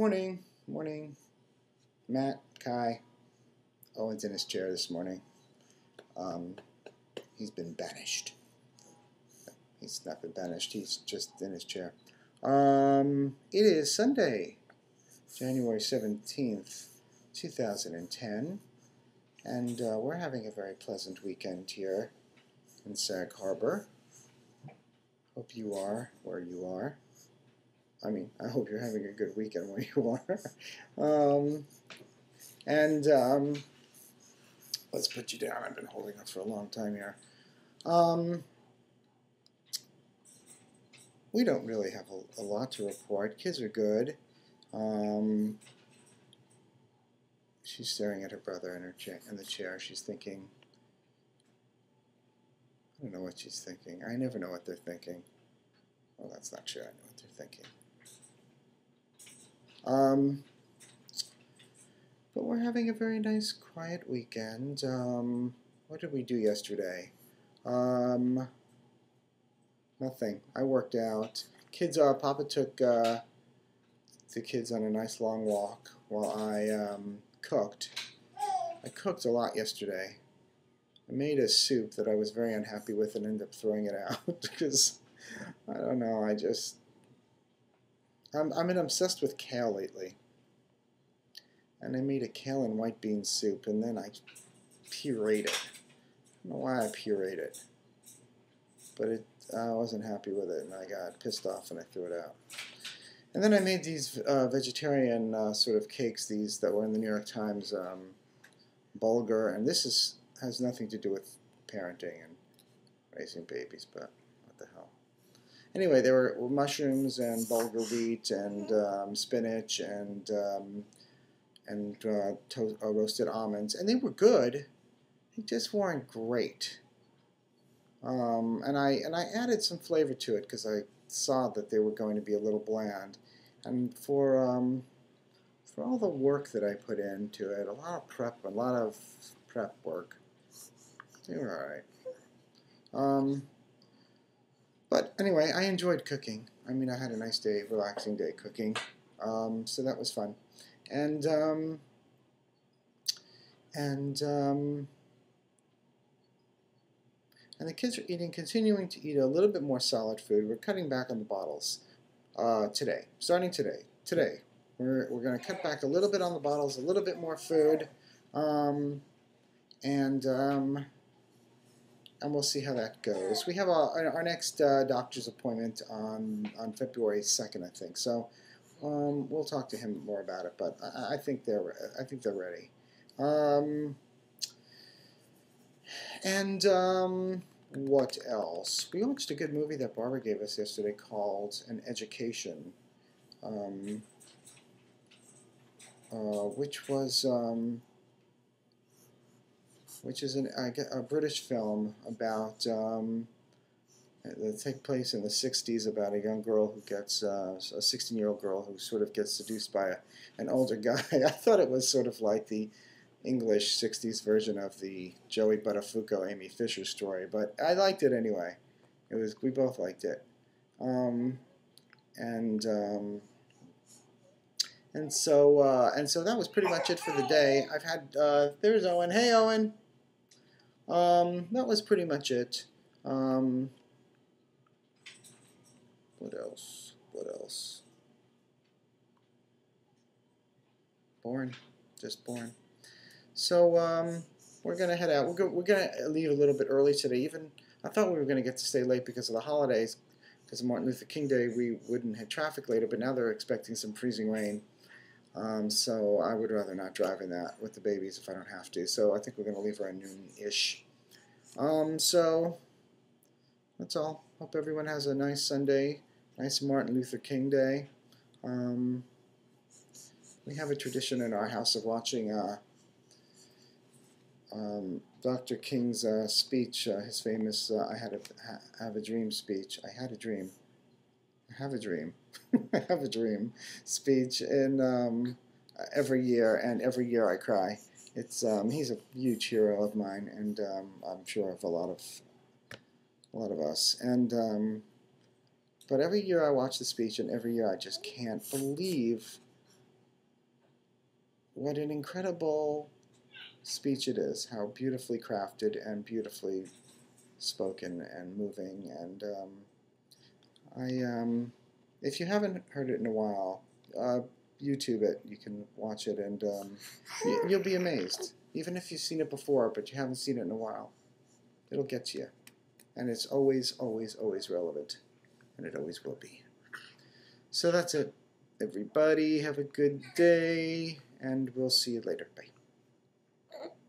Morning, morning. Matt, Kai. Owen's in his chair this morning. Um, he's been banished. He's not been banished, he's just in his chair. Um, it is Sunday, January 17th, 2010, and uh, we're having a very pleasant weekend here in Sag Harbor. Hope you are where you are. I mean, I hope you're having a good weekend where you are. um, and um, let's put you down. I've been holding up for a long time here. Um, we don't really have a, a, lot to report. Kids are good. Um, she's staring at her brother in her in the chair. She's thinking. I don't know what she's thinking. I never know what they're thinking. Well, that's not true. I know what they're thinking. Um, but we're having a very nice, quiet weekend. Um, what did we do yesterday? Um, nothing. I worked out. Kids, uh, Papa took uh, the kids on a nice long walk while I um, cooked. I cooked a lot yesterday. I made a soup that I was very unhappy with and ended up throwing it out because I don't know. I just I'm I'm obsessed with kale lately and I made a kale and white bean soup, and then I pureed it. I don't know why I pureed it, but it, I wasn't happy with it, and I got pissed off and I threw it out. And then I made these uh, vegetarian uh, sort of cakes, these that were in the New York Times, um, bulgur, and this is has nothing to do with parenting and raising babies, but what the hell. Anyway, there were mushrooms and bulgur wheat and um, spinach and um, and uh, to- uh, roasted almonds, and they were good. They just weren't great. Um, and I and I added some flavor to it because I saw that they were going to be a little bland, and for um, for all the work that I put into it, a lot of prep, a lot of prep work, they were all right. But anyway, I enjoyed cooking. I mean, I had a nice day, relaxing day cooking, um, so that was fun and um, and um, and the kids are eating, continuing to eat a little bit more solid food. We're cutting back on the bottles uh, today, starting today. Today, we're we're going to cut back a little bit on the bottles, a little bit more food, um, and um, and we'll see how that goes. We have our, our next uh, doctor's appointment on on February second, I think. So. Um, we'll talk to him more about it, but I, I think they're I think they're ready. Um, and um, what else? We watched a good movie that Barbara gave us yesterday called An Education, um, uh, which was um, which is an, a, British film about um, that take place in the 60s about a young girl who gets, uh, a 16 year old girl who sort of gets seduced by a, an older guy. I thought it was sort of like the English 60s version of the Joey Buttafuoco, Amy Fisher story, but I liked it anyway. It was, we both liked it. Um, and, um, and so, uh, and so that was pretty much it for the day. I've had, uh, there's Owen. Hey, Owen. Um, that was pretty much it. Um, what else? What else? Born. Just born. So um, we're going to head out. We're, go we're going to leave a little bit early today. Even I thought we were going to get to stay late because of the holidays. Because of Martin Luther King Day, we wouldn't have traffic later, but now they're expecting some freezing rain. Um, so I would rather not drive in that with the babies if I don't have to. So I think we're going to leave around noon-ish. Um, so that's all. Hope everyone has a nice Sunday. Nice Martin Luther King Day. Um, we have a tradition in our house of watching uh, um, Dr. King's uh, speech, uh, his famous uh, I had a ha have a dream speech. I had a dream. Have a dream. Have a dream speech in um, every year, and every year I cry. It's um, he's a huge hero of mine, and um, I'm sure of a lot of a lot of us. And um, but every year I watch the speech, and every year I just can't believe what an incredible speech it is, how beautifully crafted and beautifully spoken and moving. And um, I, um, if you haven't heard it in a while, uh, YouTube it. You can watch it, and um, you, you'll be amazed. Even if you've seen it before, but you haven't seen it in a while, it'll get you. And it's always, always, always relevant, and it always will be. So that's it. Everybody, have a good day, and we'll see you later. Bye.